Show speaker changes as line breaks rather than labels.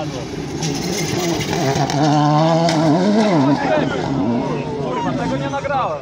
padło. Kurwa, tego nie nagrałem.